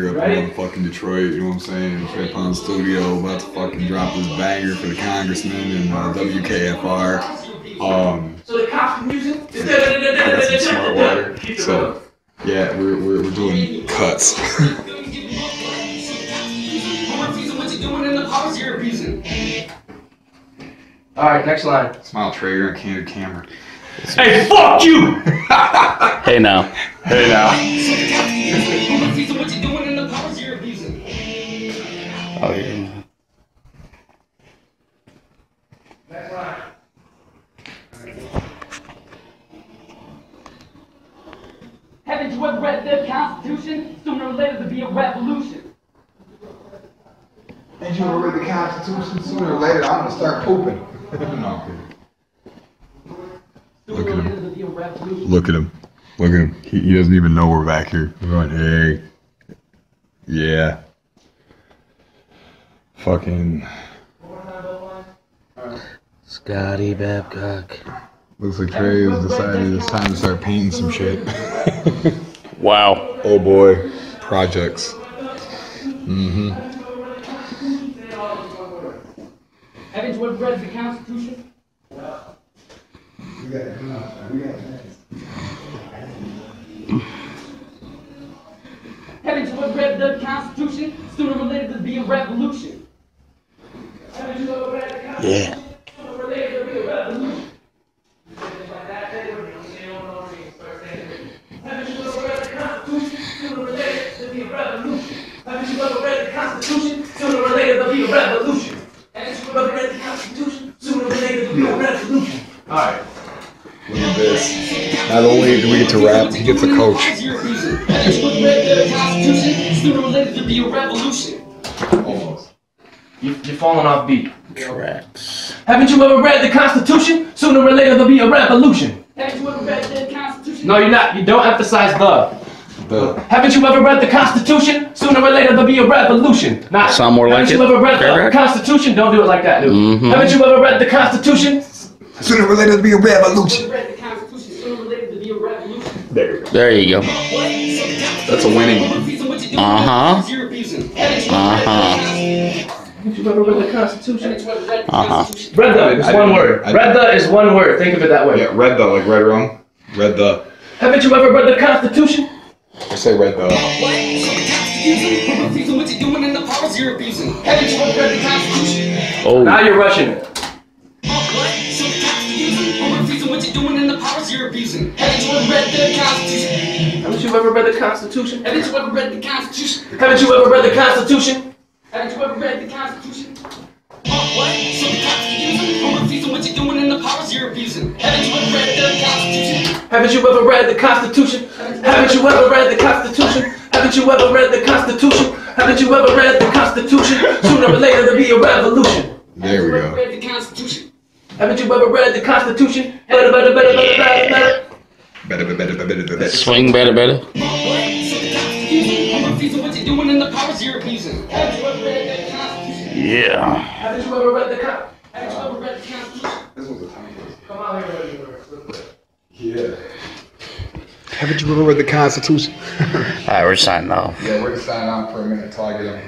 here up in fucking Detroit. You know what I'm saying? Fred Pond Studio, about to fucking drop this banger for the congressman and uh, WKFR. Um, So the cops can use it. I got some smart water. So yeah, we're we're, we're doing cuts. All right, next line. Smile Traeger and candid camera. Hey, fuck you! Hey now. Hey now. Next line. Haven't you ever read the Constitution? Sooner or later there'll be a revolution. Ain't you ever read the Constitution? Sooner or later, I'm gonna start pooping. no, I'm kidding. Sooner Look at him. later there'll be a revolution. Look at him. Look at him. He, he doesn't even know we're back here. We're going, hey. Yeah. Fucking. Scotty Babcock. Looks like Tre has decided it's time to start painting some shit. wow. Oh boy. Projects. Mm hmm. Evans, what read the Constitution? Evans, what read the Constitution? Student related to the revolution. Yeah. Constitution? Sooner or later there'll be a revolution. Haven't you ever read the Constitution? Sooner or later there'll be a revolution. All right. Look at this. Not only do we get to rap, he gets a coach. You ever read the Constitution? Sooner or later there'll be a revolution. Almost. You, you're falling off beat. Tracks. Haven't you ever read the Constitution? Sooner or later there'll be a revolution. Haven't you ever read the Constitution? No, you're not. You don't emphasize the. The Haven't you ever read the Constitution? Sooner or later there'll be a revolution. Not. Sound more like Haven't you it? ever read the Correct. Constitution? Don't do it like that, dude. Mhm. Haven't you ever read the Constitution? sooner or later there'll be a revolution. read the Constitution. Sooner or later there'll be a revolution. There you go. There you go. That's a winning. Uh huh. Uh huh. Haven't you ever read the Constitution? Uh huh. Read the is one word. Red Read the is one word. Think of it that way. Yeah, red the, like red rum. Red the. Haven't you ever read the Constitution? I say red dot. What? Oh. Now you're rushing oh, Haven't you ever read the Constitution? Haven't you ever read the Constitution? Haven't you ever read the Constitution? Haven't you ever read the Constitution? Haven't you ever read the Constitution? Haven't you ever read the Constitution? Haven't you ever read the Constitution? Haven't you ever read the Constitution? Haven't you ever read the Constitution? Sooner or later there'll be a revolution. There we Haven't you ever go. read the Constitution? Haven't you ever read the Constitution? Better, better, better, better, better, better. Better, better, better, better, better. Swing better, better. Haven't you ever read the Constitution? Yeah. Haven't you ever read the Con? Haven't you ever read the Constitution? This was a time Come out here, ready, real quick. Yeah. Haven't you ever read the Constitution? All right, we're signing off. Yeah, we're gonna sign for a minute till I get up.